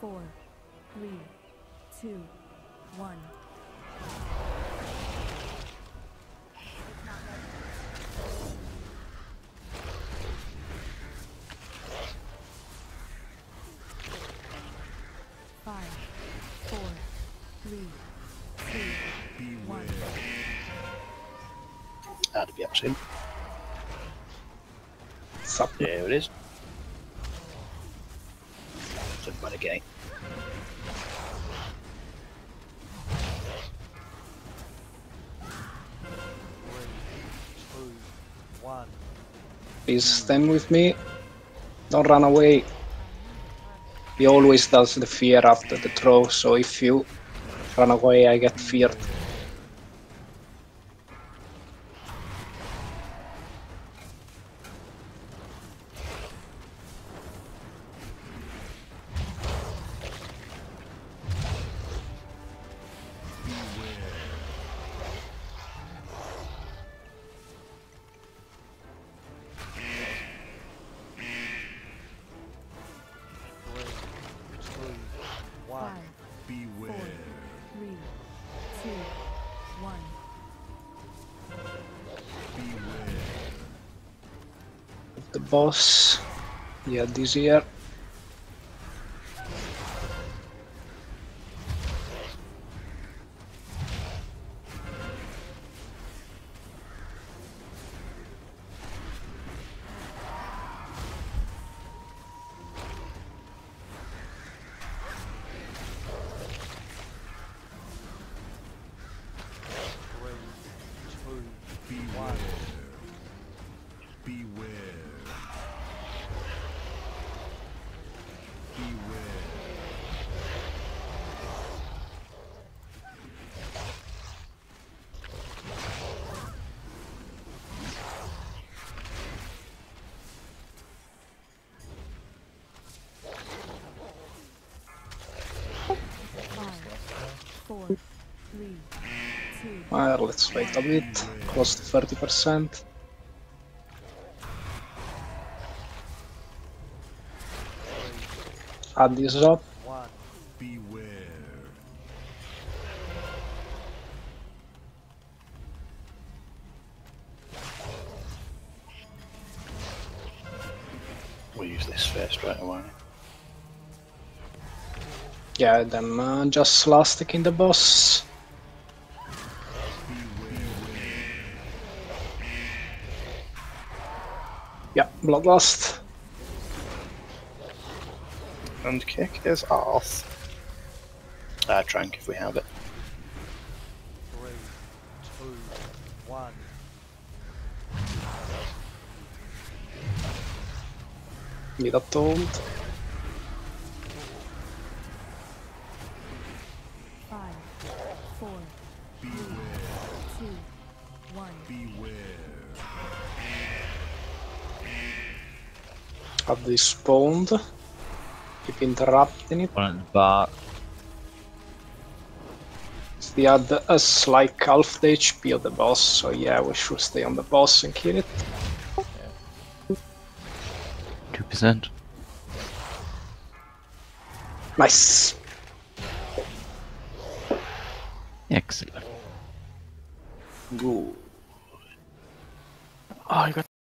four, three, two, one. Five, four, three, two, one. That'd be up soon. Sup? There it is. By the. Please stand with me. Don't run away. He always does the fear after the throw, so if you run away, I get feared. Five, four, three, two, one. The boss. Yeah, this here. Beware. Beware. Well, let's wait a bit. Close to 30%. Add this up. Beware. We'll use this first right away. Yeah, then uh, just last in the boss. Yeah, Bloodlust. And kick his ass. Uh, tranq if we have it. Three, two, one. Need a told. five, four, three, two, one. Beware. Have this spawned. Keep interrupting it. One at the back. They had us like half the HP of the boss, so yeah, we should stay on the boss and kill it. Two percent. Nice. Excellent. Ooh. Oh, you got